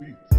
beats.